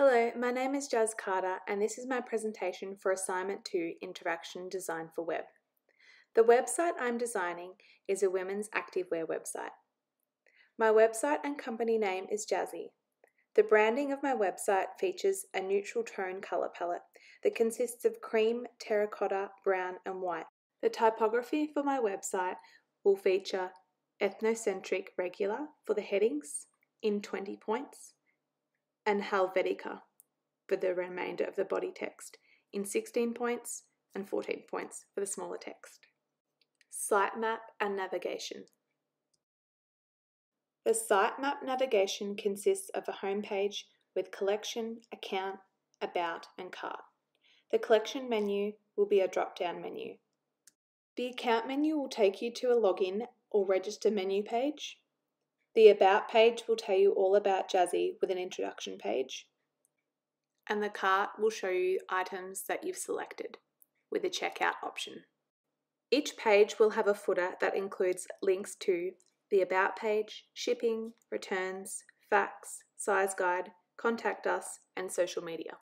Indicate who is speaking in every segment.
Speaker 1: Hello, my name is Jaz Carter and this is my presentation for Assignment 2 Interaction Design for Web. The website I'm designing is a women's activewear website. My website and company name is Jazzy. The branding of my website features a neutral tone colour palette that consists of cream, terracotta, brown and white. The typography for my website will feature ethnocentric regular for the headings in 20 points and Helvetica for the remainder of the body text in 16 points and 14 points for the smaller text. Sitemap and navigation. The sitemap navigation consists of a home page with collection, account, about, and cart. The collection menu will be a drop down menu. The account menu will take you to a login or register menu page. The About page will tell you all about Jazzy with an introduction page. And the cart will show you items that you've selected with a checkout option. Each page will have a footer that includes links to the About page, shipping, returns, FAQs, size guide, contact us, and social media.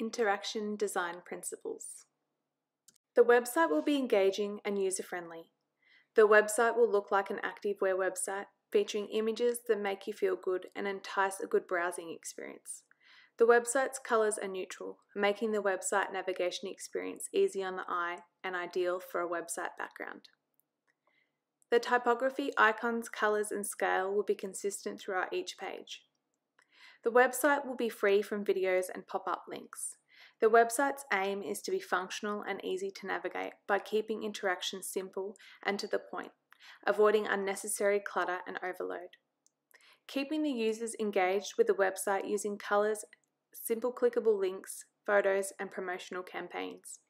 Speaker 1: Interaction Design Principles The website will be engaging and user-friendly. The website will look like an activewear website, featuring images that make you feel good and entice a good browsing experience. The website's colours are neutral, making the website navigation experience easy on the eye and ideal for a website background. The typography, icons, colours and scale will be consistent throughout each page. The website will be free from videos and pop-up links. The website's aim is to be functional and easy to navigate by keeping interactions simple and to the point, avoiding unnecessary clutter and overload. Keeping the users engaged with the website using colours, simple clickable links, photos and promotional campaigns.